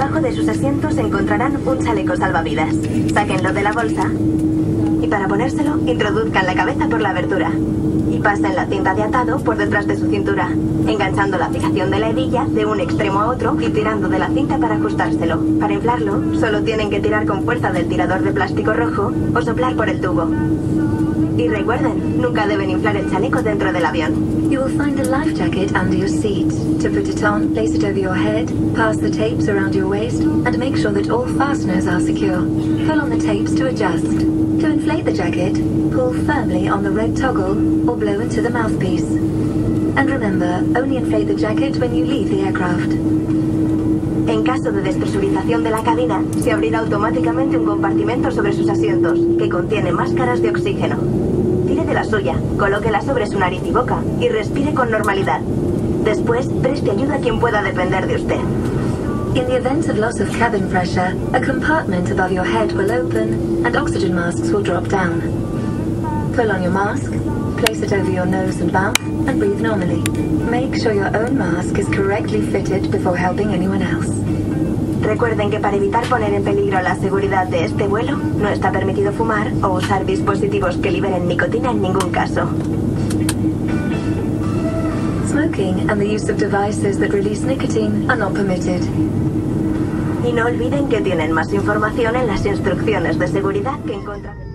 debajo de sus asientos encontrarán un chaleco salvavidas. Sáquenlo de la bolsa y para ponérselo introduzcan la cabeza por la abertura y pasen la cinta de atado por detrás de su cintura, enganchando la fijación de la hebilla de un extremo a otro y tirando de la cinta para ajustárselo. Para inflarlo, solo tienen que tirar con fuerza del tirador de plástico rojo o soplar por el tubo. Y recuerden, nunca deben inflar el chaleco dentro del avión. You will find a life jacket under your seat. To put it on, place it over your head, pass the tapes around your waist, and make sure that all fasteners are secure. Pull on the tapes to adjust. To inflate the jacket, pull firmly on the red toggle or blow into the mouthpiece. And remember, only inflate the jacket when you leave the aircraft. En caso de despresurización de la cabina, se abrirá automáticamente un compartimento sobre sus asientos, que contiene máscaras de oxígeno. La suya, colóquela sobre su nariz y boca y respire con normalidad. Después, preste ayuda a quien pueda depender de usted. In the event of loss of cabin pressure, a compartment above your head will open and oxygen masks will drop down. Pull on your mask, place it over your nose and mouth, and breathe normally. Make sure your own mask is correctly fitted before helping anyone else. Recuerden que para evitar poner en peligro la seguridad de este vuelo, no está permitido fumar o usar dispositivos que liberen nicotina en ningún caso. Smoking and the use of devices that release nicotine are not permitted. Y no olviden que tienen más información en las instrucciones de seguridad que encontrarán.